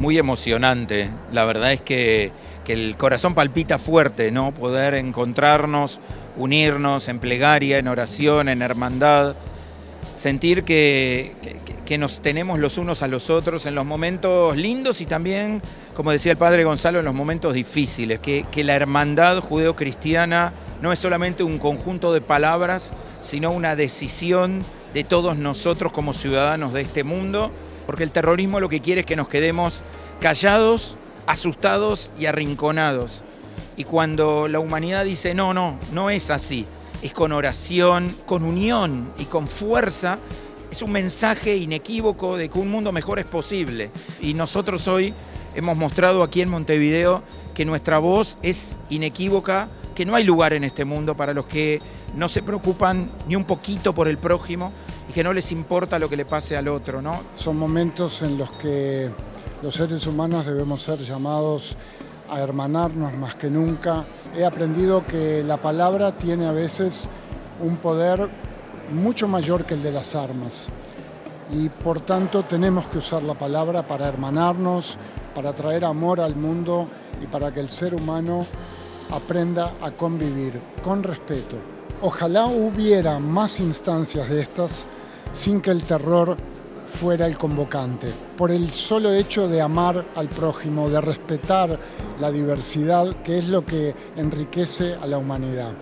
muy emocionante. La verdad es que, el corazón palpita fuerte, ¿no? Poder encontrarnos, unirnos en plegaria, en oración, en hermandad, sentir que, nos tenemos los unos a los otros en los momentos lindos y también, como decía el padre Gonzalo, en los momentos difíciles, que, que la hermandad judeo-cristiana no es solamente un conjunto de palabras, sino una decisión de todos nosotros como ciudadanos de este mundo porque el terrorismo lo que quiere es que nos quedemos callados, asustados y arrinconados. Y cuando la humanidad dice, no, no, no es así, es con oración, con unión y con fuerza, es un mensaje inequívoco de que un mundo mejor es posible. Y nosotros hoy hemos mostrado aquí en Montevideo que nuestra voz es inequívoca, que no hay lugar en este mundo para los que no se preocupan ni un poquito por el prójimo y que no les importa lo que le pase al otro. ¿no? Son momentos en los que los seres humanos debemos ser llamados a hermanarnos más que nunca. He aprendido que la palabra tiene a veces un poder mucho mayor que el de las armas y por tanto tenemos que usar la palabra para hermanarnos, para traer amor al mundo y para que el ser humano aprenda a convivir con respeto. Ojalá hubiera más instancias de estas sin que el terror fuera el convocante. Por el solo hecho de amar al prójimo, de respetar la diversidad, que es lo que enriquece a la humanidad.